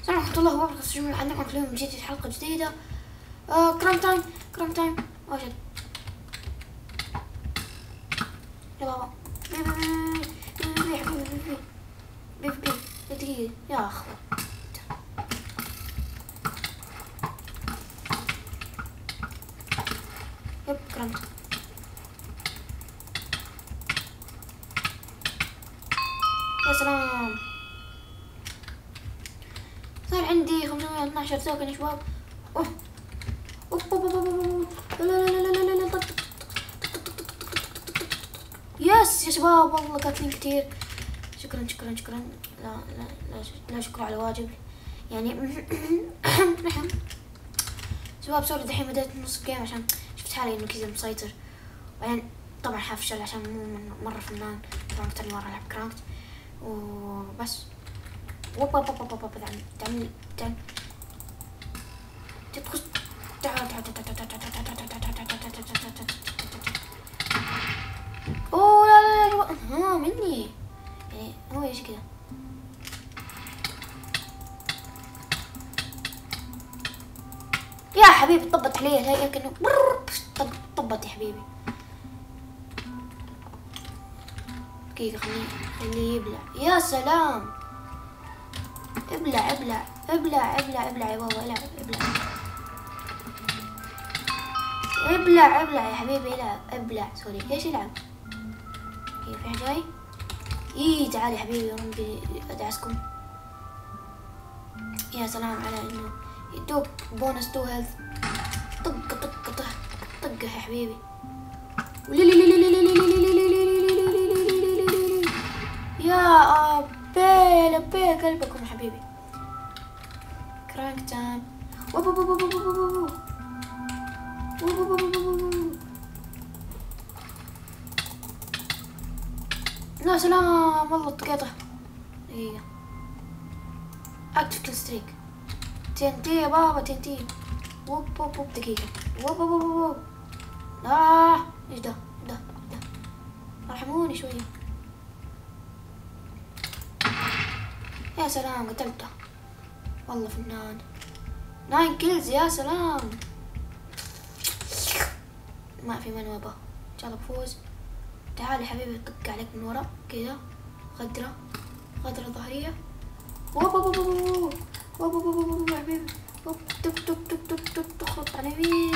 السلام ورحمة الله وبركاته جميعا عندكم اليوم جديد حلقة جديدة. آه كرام تايم كرام تايم واجد. يا بابا. بي بي بي بي بي بي بي بي دقيقة يا أخ يب كرمت يا سلام. عندي 512 token يا شباب اوه اوه اوه اوه لا لا لا لا لا لا لا yes يا شباب والله قاتلين كثير شكرا شكرا شكرا لا لا لا, لا شكرا على واجب يعني شباب سوري دحين بديت نص game عشان شفت حالي انه كذا مسيطر وبعدين طبعا حافشل عشان مو مرة فنان كرانكت اللي مرة العب كرانكت وبس وب وب وب وب وب تعال تعال تعال تخش تعال تعال تعال تعال تعال تعال تعال تعال تعال تعال تعال تعال تعال اوه لا لا لا ها مني يعني هو إيش كذا يا حبيبي طبت علي هي كأنه طب طبت يا حبيبي دقيقة خليه خليه يبلع يا سلام ابلع ابلع ابلع ابلع ابلع يا بابا العب ابلع ابلع ابلع يا حبيبي العب ابلع سوري إيش يلعب؟ كيف جاي؟ اي تعال يا حبيبي ربي ادعسكم يا سلام على انه يدوك بونس تو هيلث طق طق طق طق يا حبيبي يا أبي لبي قلبكم حبيبي كرانك تايم لا سلام. والله طقيطة دقيقة. اكتف كل ستريك تي تي يا بابا تي تي ووب ووب ووب دقيقة. ووب ووب ووب لا. إيش ده؟ ده؟ ده؟ ارحموني شوية. يا سلام قتلته. والله فنان. ناين كيلز يا سلام. ما في من وبا. إن شاء الله بفوز. تعال يا حبيبي طق عليك من ورا كذا. غدرة. غدرة ظهرية. وابا وبا وبا وبا وبا وبا حبيبي. طق طق طق طق طق طق تخبط على مين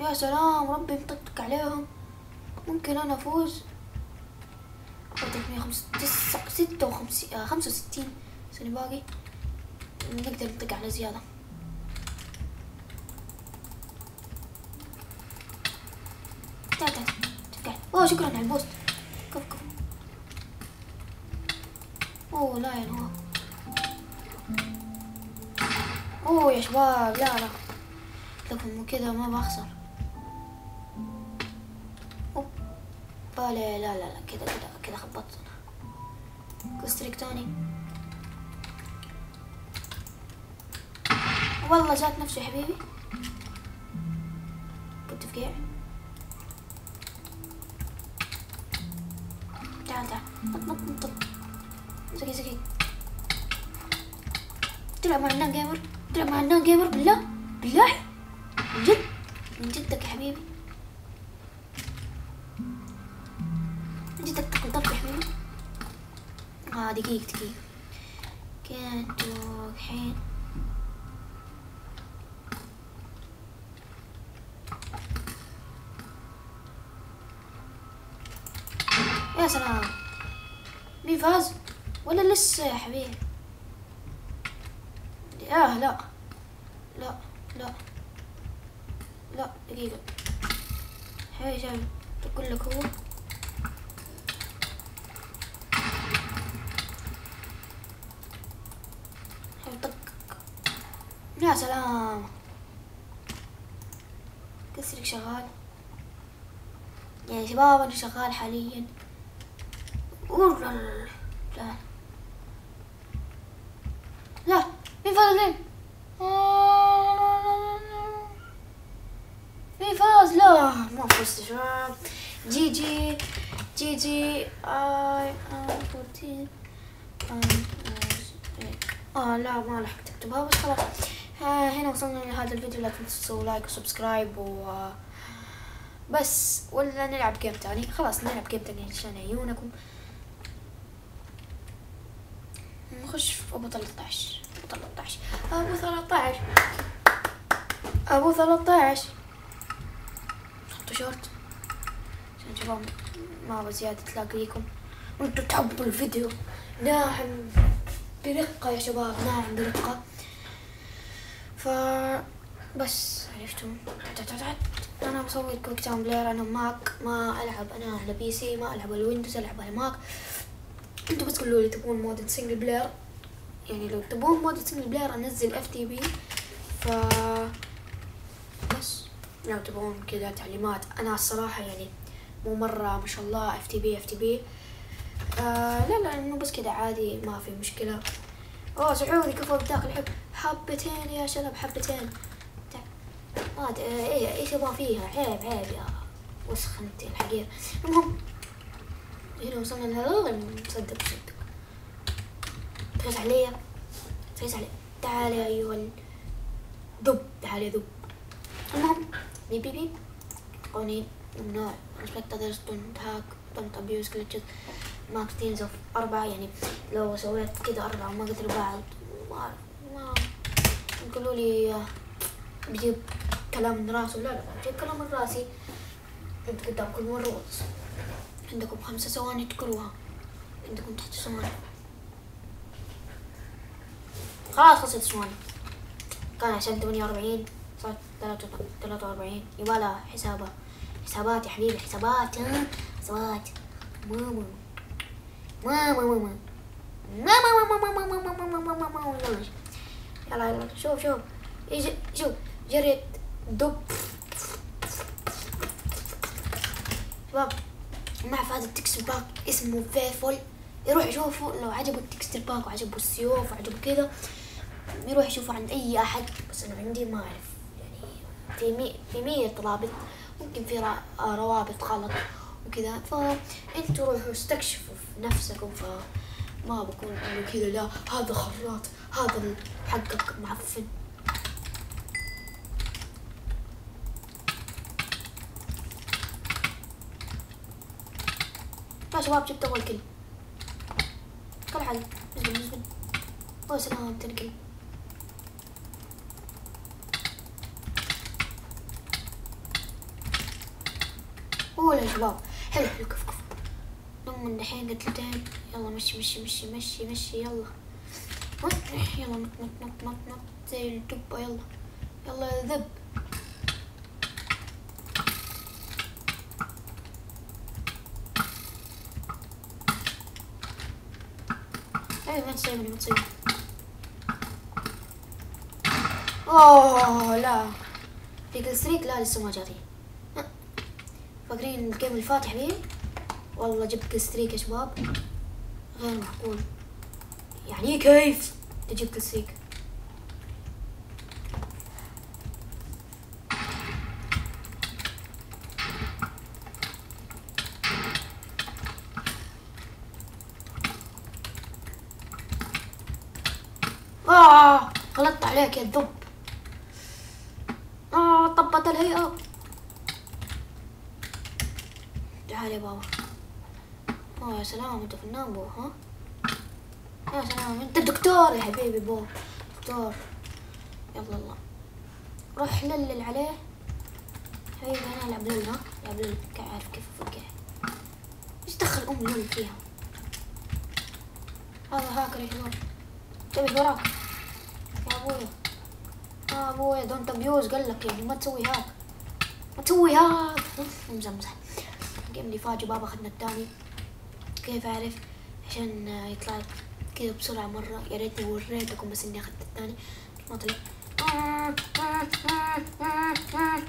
يا سلام ربي مطقطق عليهم. ممكن أنا أفوز؟ ستة وخمسين آه خمسة وستين سنة باقي نقدر نطق على زيادة تعال تعال تعال اوه شكرا على البوست كف كف اوه لا يا نواف اوه يا شباب لا لا لكم كذا ما بخسر اوبا لا لا لا كذا كذا كذا خبطت. كستريك تاني؟ والله جات نفسه يا حبيبي. كنت تفقيع تعال تعال نط نط نط. زقي زقي تلعب مع النان جيمر؟ تلعب مع النان جيمر؟ بالله بالله من جد من جدك يا حبيبي. آه دقيقة دقيقة كنتو الحين يا سلام. مين فاز ولا لسه يا حبيبي؟ ياه لا. لا لا. لا دقيقة. حبيبي تقول لك هو حبيبي طق يا سلام. كسرك شغال؟ يا شباب أنا شغال حاليا. أوه، لا لا مين فاز؟ مين فاز؟ لا ما فزت شباب. جي جي جي جي آي ام 14 آه لا ما راح تكتبها بس خلاص. هنا وصلنا لهذا الفيديو لا تنسوا like و subscribe و بس ولا نلعب game تاني. خلاص نلعب game تاني عشان عيونكم. نخش في أبو 13 أبو 13 أبو 13 أبو 13 حطوا شورت عشان تشوفون ما بزيادة تلاقيكم. وانتوا تحبوا الفيديو. ناعم برقة يا شباب ناعم برقة. ف بس عرفتوا؟ أنا مسوي كويك تاون بلاير أنا ماك ما ألعب أنا على بي سي ما ألعب على ويندوز ألعب على ماك. أنتوا بس قولوا لي تبون مود سنجل بلاير يعني لو تبون مود سنجل بلاير أنزل اف تي بي ف بس لو تبون كذا تعليمات. أنا الصراحة يعني مو مرة ما شاء الله اف تي بي اف تي بي لا لا إنه بس كذا عادي ما في مشكلة. أوه سعودي كفو ذاك الحب حبتين يا شباب حبتين. ما أد- آه، إيه إيش يبغى فيها؟ عيب عيب يا وسخ انت الحقير المهم هنا وصلنا لهذا مصدق مصدق. تفوز علي تفوز علي تعال يا أيها الدب تعال يا دب المهم بي بي بي قوانين ممنوع respect others don't hack don't abuse glitches max teams of أربعة يعني لو سويت كذا أربعة ما قتلوا بعض ما ما يقولوا لي آه، بجيب كلام من راسه لا لا بجيب كلام من راسي انت قدامكم الرولز عندكم خمسة ثواني تقولوها عندكم تحت ثواني خلاص خلصت ثواني كان عشان ثمانية وأربعين صارت ثلاثة وأربعين يبالها حسابة حسابات يا حبيبي حسابات ها حسابات ماما ماما ماما ماما ماما ماما ماما ماما ماما يلا يلا يلا شوف. شوف شوف. جريت دب. شباب ما اعرف هذا ال texture pack اسمه Faithful يروح يشوفه لو عجبه ال texture pack وعجبه السيوف وعجبه كذا يروح يشوفه عند أي أحد. بس أنا عندي ما أعرف. يعني في مي في مية رابط ممكن في روابط غلط وكذا. فانتوا روحوا استكشفوا في نفسكم فما بكون انه كذا. لا هذا خراط هذا حقك معفن. يا شباب جبت أول كل. كل حاجة نزل نزل. يا سلام تنكل قول يا شباب. حلو حلو كف كف. ضمن دحين قتلتين. يلا مشي مشي مشي مشي مشي يلا. نط يلا نط نط نط نط نط زي الدبة يلا يلا يا ذب إيه ما تصيبني ما تصيبني اوه لا. في streak لا لسه ما جاتي فاكرين ال game اللي فات يا حبيبي والله جبت streak يا شباب. غير معقول. يعني كيف؟ جبت streak آه غلطت عليك يا الذب آه طبت الهيئة. تعال يا بابا. آه يا سلام أنت فنان بو ها؟ يا سلام أنت دكتور يا حبيبي بو دكتور. يلا الله. روح للل عليه حبيبي أنا العب لول ها العب لول عارف كيف افكها إيش دخل أم لول فيها؟ هذا هاكر شباب تبي وراك يا ابويا يا ابويا don't abuse قال لك يعني ما تسوي hack. ما تسوي hack. امزح امزح ال game اللي فات بابا اخذنا الثاني كيف اعرف عشان يطلع كذا بسرعة مرة. يا ريتني وريتكم بس إني اخذت الثاني ما طلع.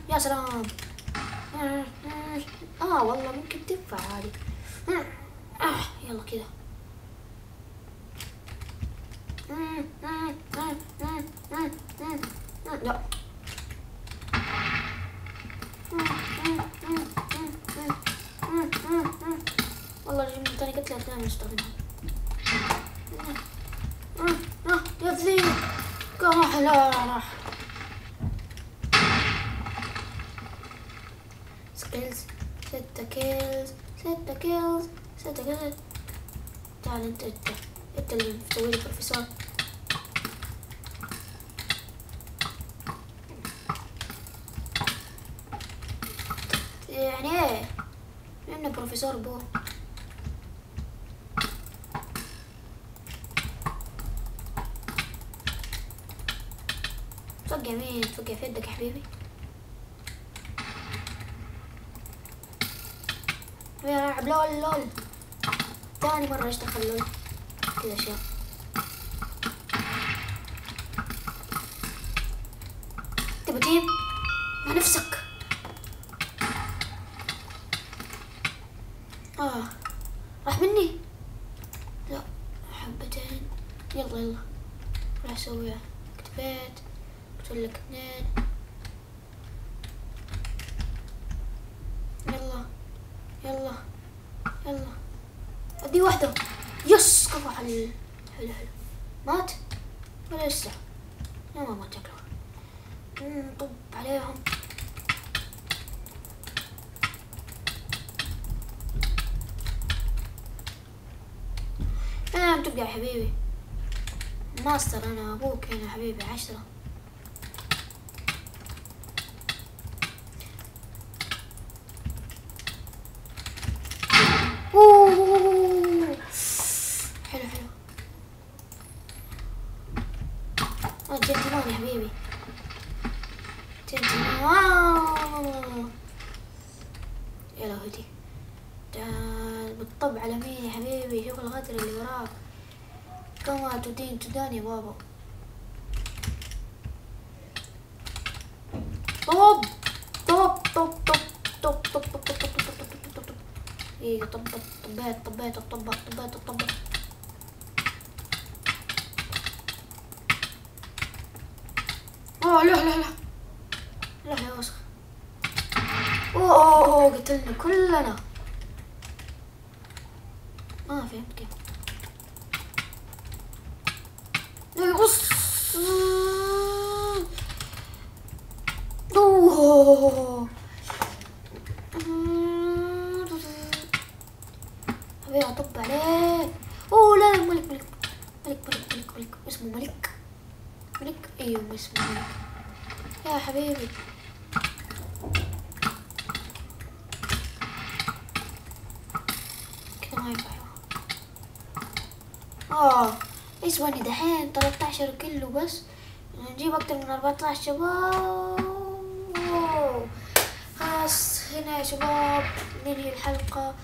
يا سلام. آه والله ممكن تنفع هذه آه يلا كذا لا. والله الجيم الثاني قلت لك لا نستخدمها يا لا راح سكيلز ستة كيلز ستة كيلز ستة كيلز تعال انت انت انت اللي مسوي بروفيسور يعني إيه لأنه بروفيسور بو توقع مين توقع في يدك يا حبيبي. يلعب لول لول. ثاني مرة اشتغل لول؟ كذا اشياء تبى تجيب؟ مع نفسك. آه راح مني؟ لا حبتين. يلا يلا. راح أسويها. اكتفيت. قلت لك. اثنين يلا يلا يلا. ادي واحدة. يس كفى على حلو حلو. مات؟ ولا لسه؟ لا ما مات شكله مم، طب عليهم. أنا تبقى يا حبيبي. ماستر أنا أبوك هنا حبيبي عشرة أوه. حلو حلو آه، جنتلمان يا حبيبي جنتلمان آه. يا لهوتي تعال على مين يا حبيبي شوف الغدر اللي وراك كما تدين تدان يا بابا طب طب طب طب طب طب طب طب طب طب طب طب طب طب إيه طب طب طبيت طبيت الطبق طبيت الطبق اوه لا لا لا لا يا وسخ اوه اوه اوه قتلنا كلنا ما فهمت كيف لا بص اوه حبيبي اطب عليه اوه لا لا ملك ملك ملك ملك ملك ملك اسمه ملك ملك إيوه اسمه ملك يا حبيبي. كذا ما ينفع آه دحين؟ 13 kill بس. نجيب أكتر من 14 شباب. خلاص هنا يا شباب. ننهي الحلقة.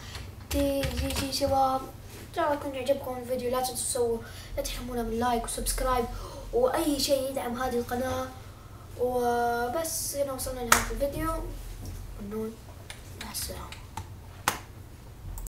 GG شباب. إن شاء الله يكون يعجبكم الفيديو. لا تنسوا لا تحرمونا من like و subscribe وأي شيء يدعم هذه القناة. وبس هنا وصلنا لنهاية الفيديو. ونقول مع السلامة.